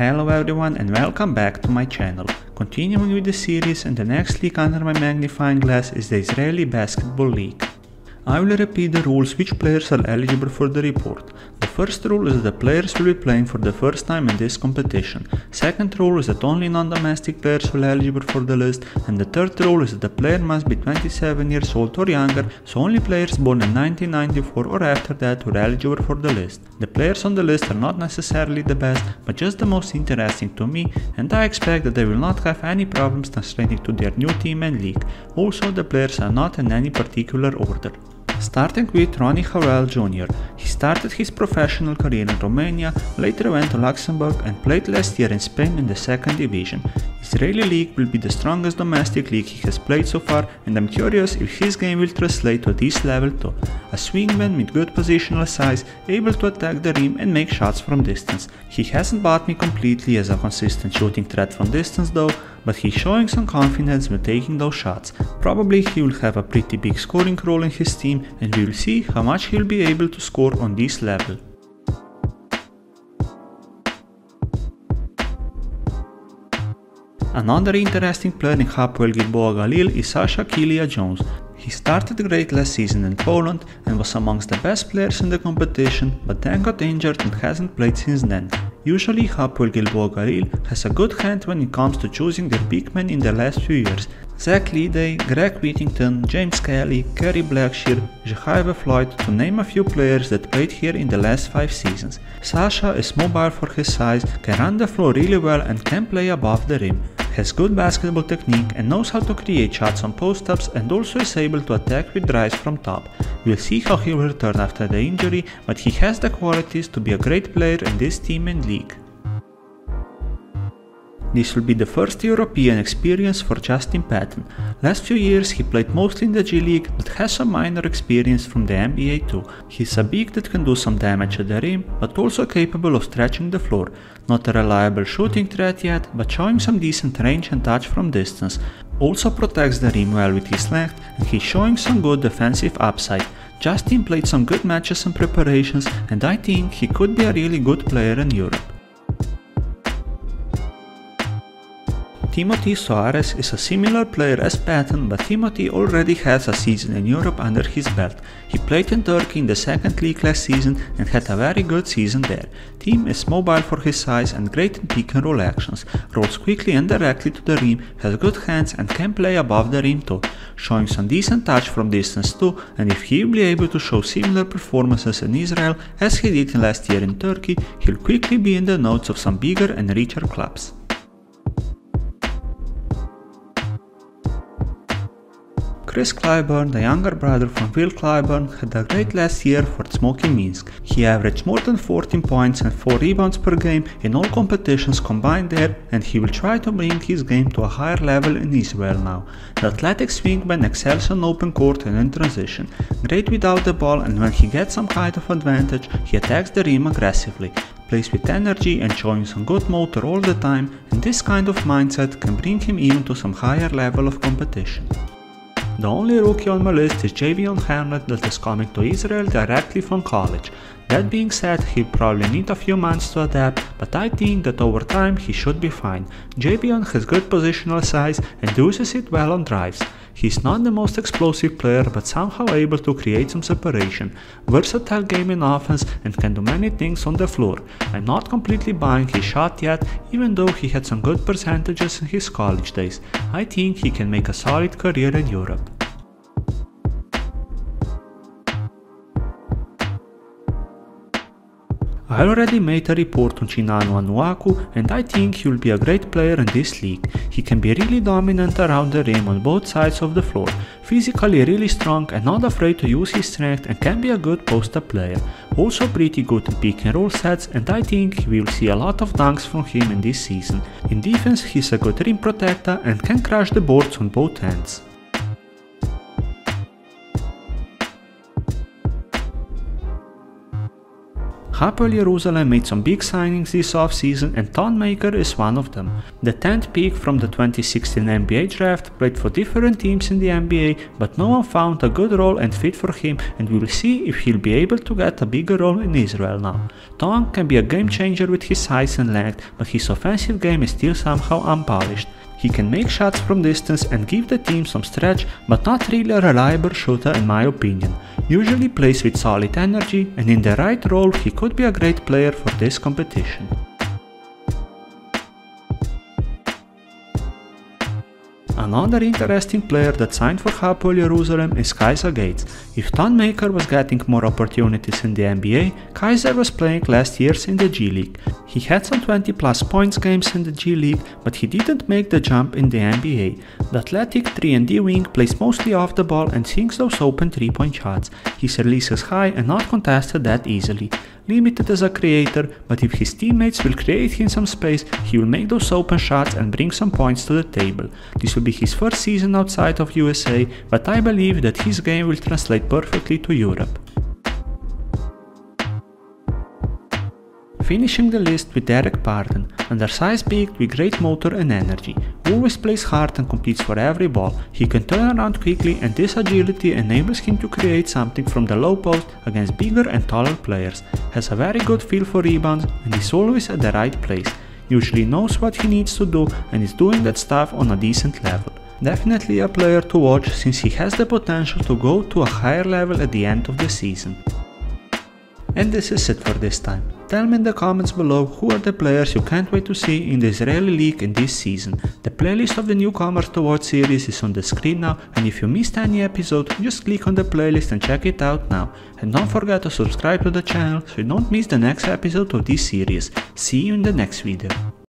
Hello everyone and welcome back to my channel. Continuing with the series and the next league under my magnifying glass is the Israeli Basketball League. I will repeat the rules which players are eligible for the report. First rule is that players will be playing for the first time in this competition. Second rule is that only non-domestic players will be eligible for the list. And the third rule is that the player must be 27 years old or younger, so only players born in 1994 or after that are eligible for the list. The players on the list are not necessarily the best, but just the most interesting to me, and I expect that they will not have any problems translating to their new team and league. Also, the players are not in any particular order. Starting with Ronnie Harrell Jr. He started his professional career in Romania, later went to Luxembourg and played last year in Spain in the second division. Israeli league will be the strongest domestic league he has played so far and I'm curious if his game will translate to this level too. A swingman with good positional size, able to attack the rim and make shots from distance. He hasn't bought me completely as a consistent shooting threat from distance though, but he's showing some confidence when taking those shots. Probably he will have a pretty big scoring role in his team and we will see how much he'll be able to score on this level. Another interesting player in Hapoel Gilboa Galil is Sacha Killeya-Jones. He started great last season in Poland and was amongst the best players in the competition, but then got injured and hasn't played since then. Usually Hapoel Gilboa Galil has a good hand when it comes to choosing their big men in the last few years. Zach Leday, Greg Whittington, James Kelly, Kerry Blackshear, Jehyve Floyd to name a few players that played here in the last 5 seasons. Sacha is mobile for his size, can run the floor really well and can play above the rim has good basketball technique and knows how to create shots on post-ups and also is able to attack with drives from top. We'll see how he will return after the injury, but he has the qualities to be a great player in this team and league. This will be the first European experience for Justin Patton. Last few years he played mostly in the G League but has some minor experience from the NBA too. He's a big that can do some damage at the rim but also capable of stretching the floor. Not a reliable shooting threat yet but showing some decent range and touch from distance. Also protects the rim well with his length and he's showing some good defensive upside. Justin played some good matches and preparations and I think he could be a really good player in Europe. Timothy Soares is a similar player as Patton, but Timothy already has a season in Europe under his belt. He played in Turkey in the second league last season and had a very good season there. Tim is mobile for his size and great in pick and roll actions, rolls quickly and directly to the rim, has good hands and can play above the rim too, showing some decent touch from distance too and if he will be able to show similar performances in Israel as he did last year in Turkey, he'll quickly be in the notes of some bigger and richer clubs. Kris Clyburn, the younger brother from Will Clyburn, had a great last year for Tsmoki-Minsk. He averaged more than 14 points and 4 rebounds per game in all competitions combined there and he will try to bring his game to a higher level in Israel now. The athletic swingman excels on open court and in transition, great without the ball and when he gets some kind of advantage he attacks the rim aggressively plays with energy and showing some good motor all the time and this kind of mindset can bring him even to some higher level of competition. The only rookie on my list is Javion Hamlet that is coming to Israel directly from college. That being said, he'll probably need a few months to adapt, but I think that over time he should be fine. Javion has good positional size and uses it well on drives. He's not the most explosive player but somehow able to create some separation, versatile game in offense and can do many things on the floor. I'm not completely buying his shot yet even though he had some good percentages in his college days. I think he can make a solid career in Europe. I already made a report on Chinanu Onuaku and I think he will be a great player in this league. He can be really dominant around the rim on both sides of the floor, physically really strong and not afraid to use his strength and can be a good post-up player. Also pretty good in pick and roll sets and I think we will see a lot of dunks from him in this season. In defense he's a good rim protector and can crush the boards on both ends. Hapoel Jerusalem made some big signings this offseason and Thon Maker is one of them. The 10th pick from the 2016 NBA draft played for different teams in the NBA, but no one found a good role and fit for him and we'll see if he'll be able to get a bigger role in Israel now. Thon can be a game changer with his size and length, but his offensive game is still somehow unpolished. He can make shots from distance and give the team some stretch, but not really a reliable shooter in my opinion. Usually plays with solid energy and in the right role he could be a great player for this competition. Another interesting player that signed for Hapoel Jerusalem is Kaiser Gates. If Thon Maker was getting more opportunities in the NBA, Kaiser was playing last years in the G League. He had some 20 plus points games in the G League, but he didn't make the jump in the NBA. The athletic 3 D wing plays mostly off the ball and sinks those open 3 point shots. His release is high and not contested that easily limited as a creator, but if his teammates will create him some space, he will make those open shots and bring some points to the table. This will be his first season outside of USA, but I believe that his game will translate perfectly to Europe. Finishing the list with Dererk Pardon, undersized big with great motor and energy, always plays hard and competes for every ball. He can turn around quickly and this agility enables him to create something from the low post against bigger and taller players. Has a very good feel for rebounds and is always at the right place. Usually knows what he needs to do and is doing that stuff on a decent level. Definitely a player to watch since he has the potential to go to a higher level at the end of the season. And this is it for this time. Tell me in the comments below who are the players you can't wait to see in the Israeli League in this season. The playlist of the Newcomers to Watch series is on the screen now and if you missed any episode, just click on the playlist and check it out now. And don't forget to subscribe to the channel so you don't miss the next episode of this series. See you in the next video.